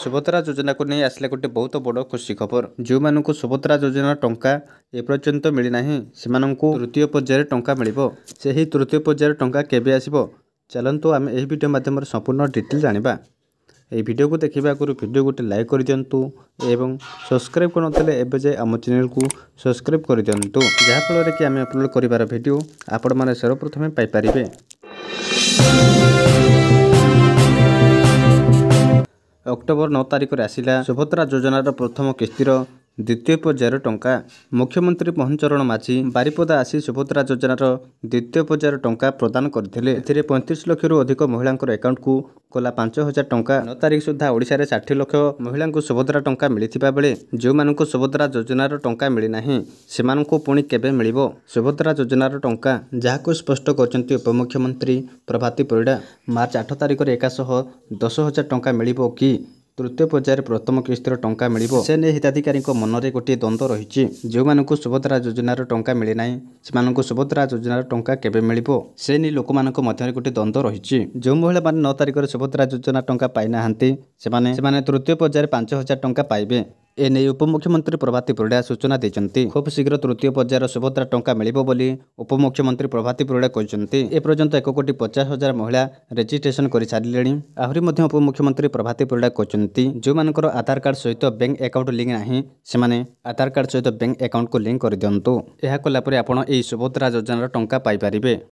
ସୁଭଦ୍ରା ଯୋଜନାକୁ ନେଇ ଆସିଲା ଗୋଟେ ବହୁତ ବଡ଼ ଖୁସି ଖବର। ଯେଉଁମାନଙ୍କୁ ସୁଭଦ୍ରା ଯୋଜନାର ଟଙ୍କା ଏପର୍ଯ୍ୟନ୍ତ ମିଳିନାହିଁ ସେମାନଙ୍କୁ ତୃତୀୟ ପର୍ଯ୍ୟାୟରେ ଟଙ୍କା ମିଳିବ। ସେହି ତୃତୀୟ ପର୍ଯ୍ୟାୟରେ ଟଙ୍କା କେବେ ଆସିବ? ଚାଲନ୍ତୁ ଆମେ ଏହି ଭିଡ଼ିଓ ମାଧ୍ୟମରେ ସମ୍ପୂର୍ଣ୍ଣ ଡିଟେଲ୍ ଜାଣିବା। ଏହି ଭିଡ଼ିଓକୁ ଦେଖିବା ଆଗରୁ ଭିଡ଼ିଓ ଗୋଟେ ଲାଇକ୍ କରିଦିଅନ୍ତୁ ଏବଂ ସବସ୍କ୍ରାଇବ୍ କରିନଥିଲେ ଏବେ ଯାଏ ଆମ ଚ୍ୟାନେଲକୁ ସବସ୍କ୍ରାଇବ୍ କରିଦିଅନ୍ତୁ। ଯାହାଫଳରେ କି ଆମେ ଅପଲୋଡ଼ କରିବାର ଭିଡ଼ିଓ ଆପଣମାନେ ସର୍ବପ୍ରଥମେ ପାଇପାରିବେ। ଅକ୍ଟୋବର ନଅ ତାରିଖରେ ଆସିଲା ସୁଭଦ୍ରା ଯୋଜନାର ପ୍ରଥମ କିସ୍ତିର ଦ୍ୱିତୀୟ ପର୍ଯ୍ୟାୟର ଟଙ୍କା। ମୁଖ୍ୟମନ୍ତ୍ରୀ ମୋହନ ଚରଣ ମାଝୀ ବାରିପଦା ଆସି ସୁଭଦ୍ରା ଯୋଜନାର ଦ୍ୱିତୀୟ ପର୍ଯ୍ୟାୟର ଟଙ୍କା ପ୍ରଦାନ କରିଥିଲେ। ଏଥିରେ ପଇଁତିରିଶ ଲକ୍ଷରୁ ଅଧିକ ମହିଳାଙ୍କର ଆକାଉଣ୍ଟକୁ ଗଲା ପାଞ୍ଚ ହଜାର ଟଙ୍କା। ନଅ ତାରିଖ ସୁଦ୍ଧା ଓଡ଼ିଶାରେ ଷାଠିଏ ଲକ୍ଷ ମହିଳାଙ୍କୁ ସୁଭଦ୍ରା ଟଙ୍କା ମିଳିଥିବା ବେଳେ ଯେଉଁମାନଙ୍କୁ ସୁଭଦ୍ରା ଯୋଜନାର ଟଙ୍କା ମିଳିନାହିଁ ସେମାନଙ୍କୁ ପୁଣି କେବେ ମିଳିବ? ସୁଭଦ୍ରା ଯୋଜନାର ଟଙ୍କା ଯାହାକୁ ସ୍ପଷ୍ଟ କରିଛନ୍ତି ଉପମୁଖ୍ୟମନ୍ତ୍ରୀ ପ୍ରଭାତୀ ପରିଡ଼ା ମାର୍ଚ୍ଚ ଆଠ ତାରିଖରେ ଏକାଶହ ଦଶ ହଜାର ଟଙ୍କା ମିଳିବ କି? ତୃତୀୟ ପର୍ଯ୍ୟାୟରେ ପ୍ରଥମ କିସ୍ତିର ଟଙ୍କା ମିଳିବ। ସେ ନେଇ ହିତାଧିକାରୀଙ୍କ ମନରେ ଗୋଟିଏ ଦ୍ୱନ୍ଦ୍ୱ ରହିଛି। ଯେଉଁମାନଙ୍କୁ ସୁଭଦ୍ରା ଯୋଜନାର ଟଙ୍କା ମିଳିନାହିଁ ସେମାନଙ୍କୁ ସୁଭଦ୍ରା ଯୋଜନାର ଟଙ୍କା କେବେ ମିଳିବ? ସେ ନେଇ ଲୋକମାନଙ୍କ ମଧ୍ୟରେ ଗୋଟିଏ ଦ୍ୱନ୍ଦ୍ୱ ରହିଛି। ଯେଉଁ ମହିଳାମାନେ ନଅ ତାରିଖରେ ସୁଭଦ୍ରା ଯୋଜନା ଟଙ୍କା ପାଇନାହାନ୍ତି ସେମାନେ ସେମାନେ ତୃତୀୟ ପର୍ଯ୍ୟାୟରେ ପାଞ୍ଚ ହଜାର ଟଙ୍କା ପାଇବେ। ଏ ନେଇ ଉପମୁଖ୍ୟମନ୍ତ୍ରୀ ପ୍ରଭାତୀ ପରିଡ଼ା ସୂଚନା ଦେଇଛନ୍ତି। ଖୁବ୍ ଶୀଘ୍ର ତୃତୀୟ ପର୍ଯ୍ୟାୟର ସୁଭଦ୍ରା ଟଙ୍କା ମିଳିବ ବୋଲି ଉପମୁଖ୍ୟମନ୍ତ୍ରୀ ପ୍ରଭାତୀ ପରିଡ଼ା କହିଛନ୍ତି। ଏପର୍ଯ୍ୟନ୍ତ ଏକ କୋଟି ପଚାଶ ହଜାର ମହିଳା ରେଜିଷ୍ଟ୍ରେସନ କରିସାରିଲେଣି ଆହୁରି ମଧ୍ୟ ଉପମୁଖ୍ୟମନ୍ତ୍ରୀ ପ୍ରଭାତୀ ପରିଡ଼ା କହିଛନ୍ତି ଯେଉଁମାନଙ୍କର ଆଧାର କାର୍ଡ ସହିତ ବ୍ୟାଙ୍କ ଆକାଉଣ୍ଟ ଲିଙ୍କ ନାହିଁ ସେମାନେ ଆଧାର କାର୍ଡ ସହିତ ବ୍ୟାଙ୍କ ଆକାଉଣ୍ଟକୁ ଲିଙ୍କ କରିଦିଅନ୍ତୁ। ଏହା କଲା ପରେ ଆପଣ ଏହି ସୁଭଦ୍ରା ଯୋଜନାର ଟଙ୍କା ପାଇପାରିବେ।